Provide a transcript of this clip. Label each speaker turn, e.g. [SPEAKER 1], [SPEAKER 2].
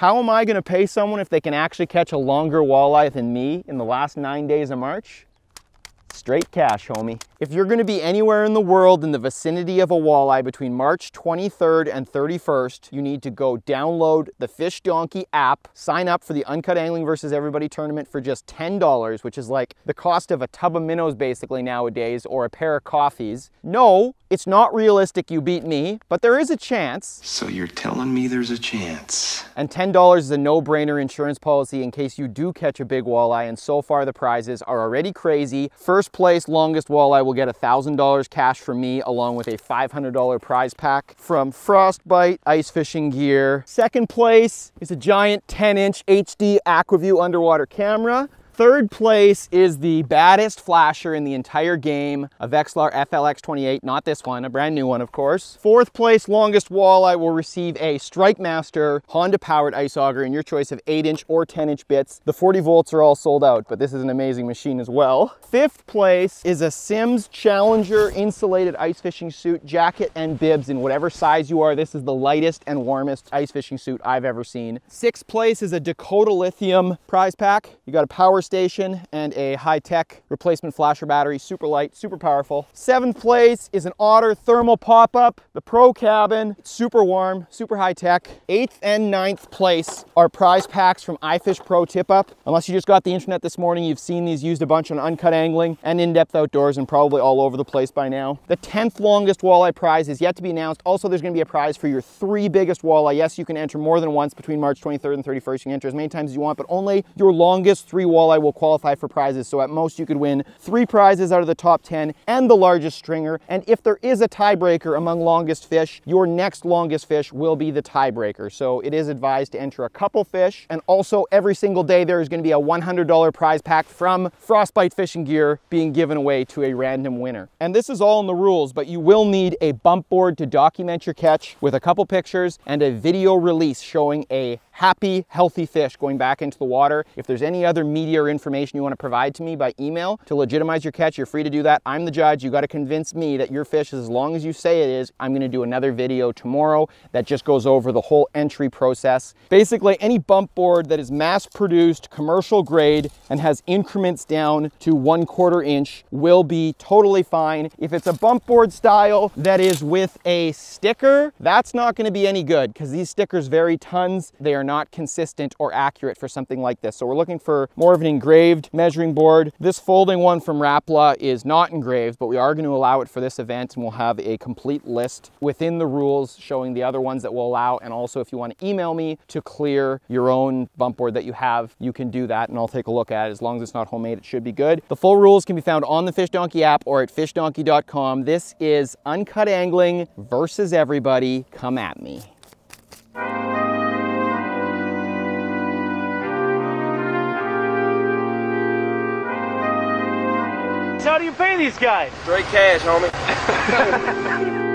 [SPEAKER 1] How am I gonna pay someone if they can actually catch a longer walleye than me in the last nine days of March? Straight cash, homie. If you're gonna be anywhere in the world in the vicinity of a walleye between March 23rd and 31st, you need to go download the Fish Donkey app, sign up for the Uncut Angling versus Everybody tournament for just $10, which is like the cost of a tub of minnows basically nowadays, or a pair of coffees. No, it's not realistic you beat me, but there is a chance.
[SPEAKER 2] So you're telling me there's a chance.
[SPEAKER 1] And $10 is a no-brainer insurance policy in case you do catch a big walleye, and so far the prizes are already crazy. First place longest walleye will get $1,000 cash from me along with a $500 prize pack from Frostbite ice fishing gear. Second place is a giant 10 inch HD Aqua-Vu underwater camera. Third place is the baddest flasher in the entire game, a Vexilar FLX28, not this one, a brand new one, of course. Fourth place longest walleye will receive a Strikemaster Honda powered ice auger in your choice of 8 inch or 10 inch bits. The 40 volts are all sold out, but this is an amazing machine as well. Fifth place is a Simms Challenger insulated ice fishing suit, jacket and bibs in whatever size you are. This is the lightest and warmest ice fishing suit I've ever seen. Sixth place is a Dakota Lithium prize pack. You got a power station and a high-tech replacement flasher battery, super light, super powerful. Seventh place is an Otter thermal pop-up, the Pro Cabin, super warm, super high-tech. Eighth and ninth place are prize packs from iFish Pro Tip Up. Unless you just got the internet this morning, you've seen these used a bunch on uncut angling and in-depth outdoors and probably all over the place by now. The 10th longest walleye prize is yet to be announced. Also, there's gonna be a prize for your three biggest walleye. Yes, you can enter more than once between March 23rd and 31st. You can enter as many times as you want, but only your longest three walleye will qualify for prizes. So at most you could win three prizes out of the top 10 and the largest stringer. And if there is a tiebreaker among longest fish, your next longest fish will be the tiebreaker. So it is advised to enter a couple fish. And also every single day there is gonna be a $100 prize pack from Frostbite Fishing Gear being given away to a random winner. And this is all in the rules, but you will need a bump board to document your catch with a couple pictures and a video release showing a happy, healthy fish going back into the water. If there's any other media or information you want to provide to me by email to legitimize your catch, you're free to do that. I'm the judge. You got to convince me that your fish is as long as you say it is. I'm going to do another video tomorrow that just goes over the whole entry process. Basically, any bump board that is mass produced, commercial grade, and has increments down to one quarter inch will be totally fine. If it's a bump board style that is with a sticker, that's not going to be any good because these stickers vary tons. They are not consistent or accurate for something like this. So we're looking for more of an engraved measuring board. This folding one from Rapala is not engraved, but we are going to allow it for this event and we'll have a complete list within the rules showing the other ones that we'll allow. And also if you want to email me to clear your own bump board that you have, you can do that and I'll take a look at it. As long as it's not homemade, it should be good. The full rules can be found on the Fish Donkey app or at fishdonkey.com. This is Uncut Angling versus everybody. Come at me.
[SPEAKER 3] How do you pay these guys?
[SPEAKER 2] Straight cash, homie.